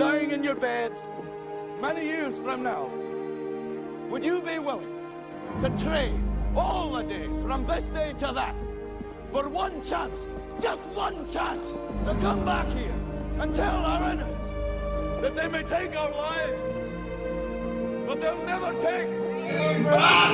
dying in your beds many years from now, would you be willing to trade all the days from this day to that for one chance, just one chance, to come back here and tell our enemies that they may take our lives, but they'll never take. our Freedom!